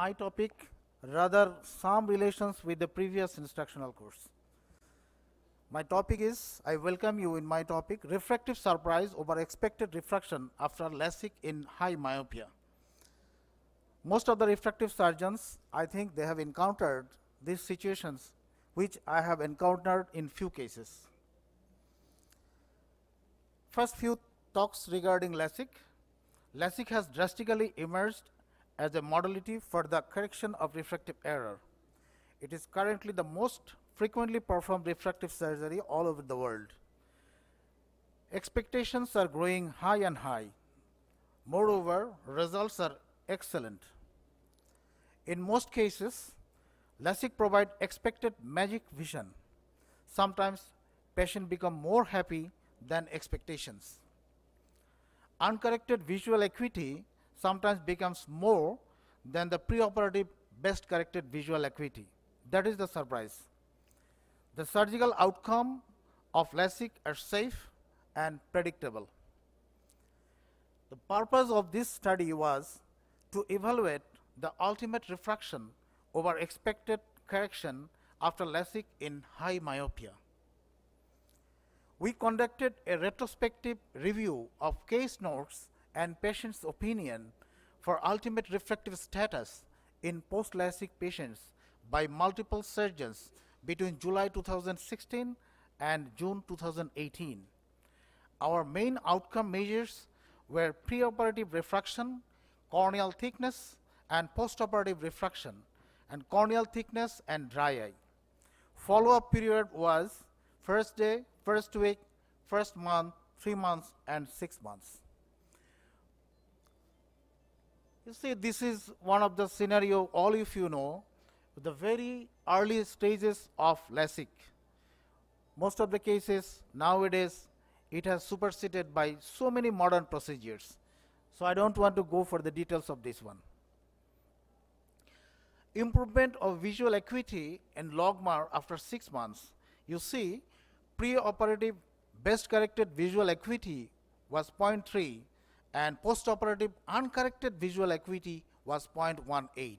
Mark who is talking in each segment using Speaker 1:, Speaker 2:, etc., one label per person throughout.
Speaker 1: my topic, rather some relations with the previous instructional course. My topic is, I welcome you in my topic, refractive surprise over expected refraction after LASIK in high myopia. Most of the refractive surgeons, I think they have encountered these situations which I have encountered in few cases. First few talks regarding LASIK. LASIK has drastically emerged as a modality for the correction of refractive error. It is currently the most frequently performed refractive surgery all over the world. Expectations are growing high and high. Moreover, results are excellent. In most cases, LASIK provide expected magic vision. Sometimes patient become more happy than expectations. Uncorrected visual acuity sometimes becomes more than the preoperative best corrected visual acuity. That is the surprise. The surgical outcome of LASIK are safe and predictable. The purpose of this study was to evaluate the ultimate refraction over expected correction after LASIK in high myopia. We conducted a retrospective review of case notes and patient's opinion for ultimate refractive status in post-LASIK patients by multiple surgeons between July 2016 and June 2018. Our main outcome measures were preoperative refraction, corneal thickness, and postoperative refraction, and corneal thickness and dry eye. Follow-up period was first day, first week, first month, three months, and six months. You see, this is one of the scenario all of you know, the very early stages of LASIK. Most of the cases nowadays, it has superseded by so many modern procedures. So I don't want to go for the details of this one. Improvement of visual acuity in logmar after six months. You see, pre-operative best corrected visual acuity was 0.3 and postoperative uncorrected visual acuity was 0.18.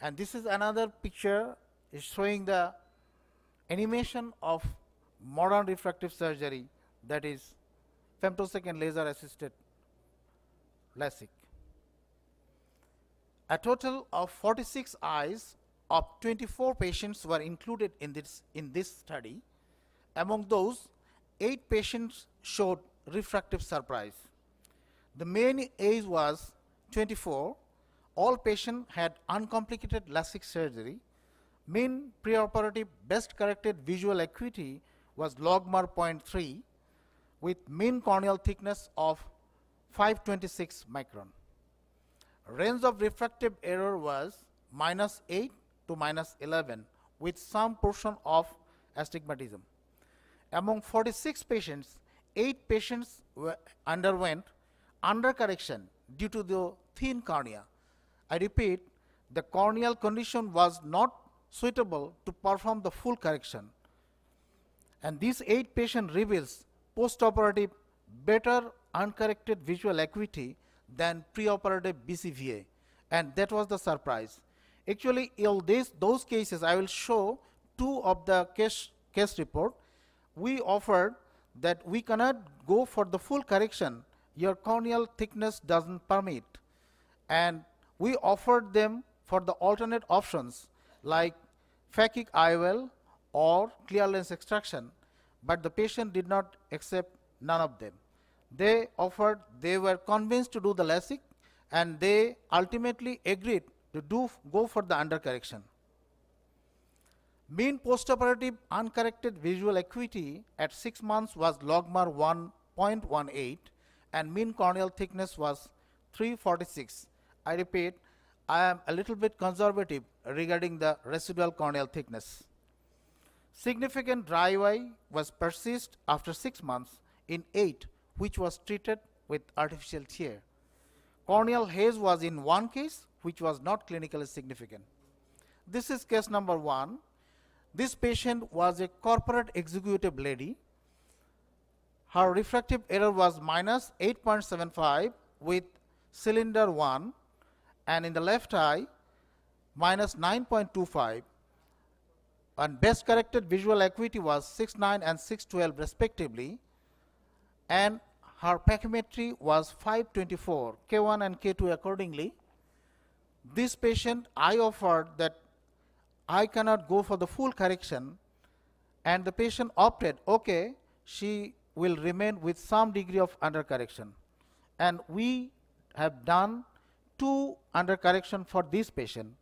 Speaker 1: And this is another picture showing the animation of modern refractive surgery that is femtosecond laser assisted LASIK. A total of 46 eyes of 24 patients were included in this, in this study. Among those, 8 patients showed refractive surprise. The mean age was 24. All patients had uncomplicated LASIK surgery. Mean preoperative best corrected visual acuity was logmar 0.3 with mean corneal thickness of 526 micron. Range of refractive error was minus 8 to minus 11 with some portion of astigmatism. Among 46 patients, eight patients underwent undercorrection due to the thin cornea. I repeat, the corneal condition was not suitable to perform the full correction. And these eight patient reveals postoperative better uncorrected visual acuity than preoperative BCVA. And that was the surprise. Actually, in this, those cases, I will show two of the case, case report. We offered that we cannot go for the full correction. Your corneal thickness doesn't permit. And we offered them for the alternate options like phakic IOL or clear lens extraction but the patient did not accept none of them. They offered they were convinced to do the LASIK and they ultimately agreed to do go for the undercorrection Mean postoperative uncorrected visual acuity at 6 months was logmar 1.18 and mean corneal thickness was 346. I repeat, I am a little bit conservative regarding the residual corneal thickness. Significant dry eye was persist after 6 months in 8 which was treated with artificial tear. Corneal haze was in one case which was not clinically significant. This is case number 1 this patient was a corporate executive lady. Her refractive error was minus 8.75 with cylinder 1 and in the left eye minus 9.25 and best corrected visual acuity was 6.9 and 6.12 respectively and her pachymetry was 524 K1 and K2 accordingly. This patient I offered that I cannot go for the full correction. And the patient opted okay she will remain with some degree of undercorrection and we have done two undercorrection for this patient.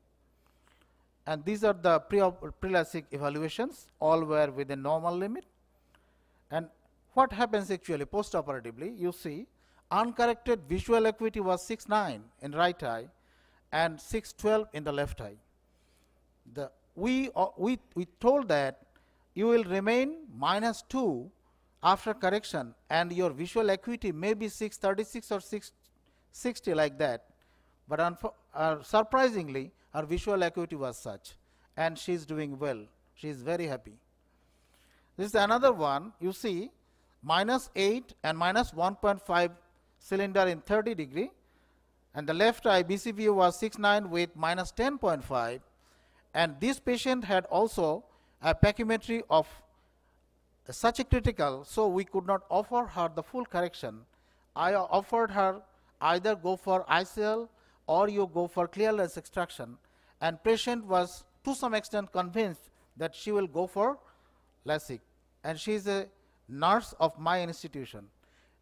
Speaker 1: And these are the pre-LASIK evaluations. All were within normal limit. And what happens actually post-operatively you see uncorrected visual acuity was 6.9 in right eye and 6.12 in the left eye the we, uh, we, we told that you will remain minus 2 after correction and your visual acuity may be 636 or 660 like that. But uh, surprisingly, her visual acuity was such and she is doing well. She is very happy. This is another one. You see minus 8 and minus 1.5 cylinder in 30 degree and the left eye BCVA was 6.9 with minus 10.5 and this patient had also a pachymetry of such a critical so we could not offer her the full correction I offered her either go for ICL or you go for clear lens extraction and patient was to some extent convinced that she will go for LASIK and she is a nurse of my institution.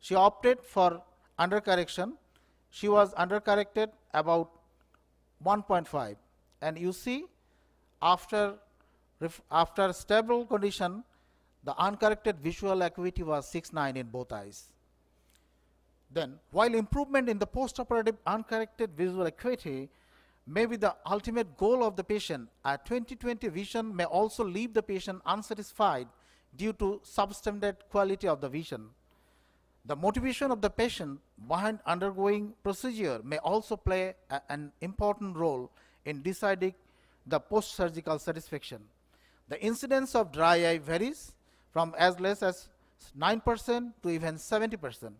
Speaker 1: She opted for undercorrection. She was undercorrected about 1.5 and you see after, after stable condition, the uncorrected visual acuity was 6.9 in both eyes. Then, while improvement in the postoperative uncorrected visual acuity may be the ultimate goal of the patient, a 20/20 vision may also leave the patient unsatisfied due to substandard quality of the vision. The motivation of the patient behind undergoing procedure may also play a, an important role in deciding the post-surgical satisfaction. The incidence of dry eye varies from as less as 9% to even 70%.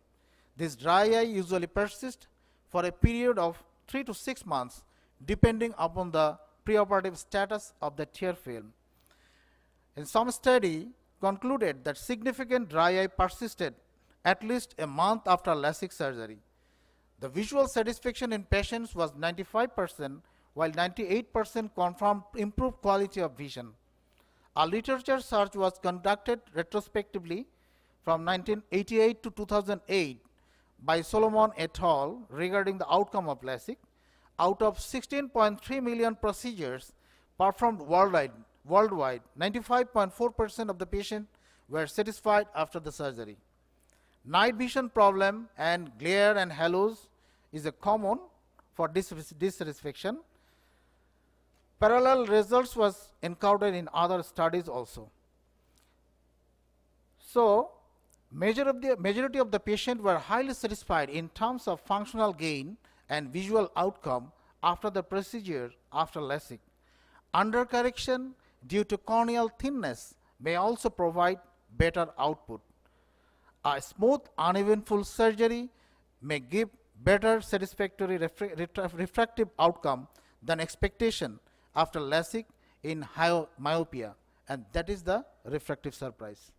Speaker 1: This dry eye usually persists for a period of 3 to 6 months depending upon the preoperative status of the tear film. In some study concluded that significant dry eye persisted at least a month after LASIK surgery. The visual satisfaction in patients was 95 percent while 98% confirmed improved quality of vision. A literature search was conducted retrospectively from 1988 to 2008 by Solomon et al. regarding the outcome of LASIK. Out of 16.3 million procedures performed worldwide, worldwide 95.4% of the patients were satisfied after the surgery. Night vision problem and glare and halos is a common for dissatisfaction Parallel results was encountered in other studies also. So, major of the, majority of the patients were highly satisfied in terms of functional gain and visual outcome after the procedure after LASIK. Undercorrection due to corneal thinness may also provide better output. A smooth uneventful surgery may give better satisfactory refractive outcome than expectation after LASIK in myopia and that is the refractive surprise.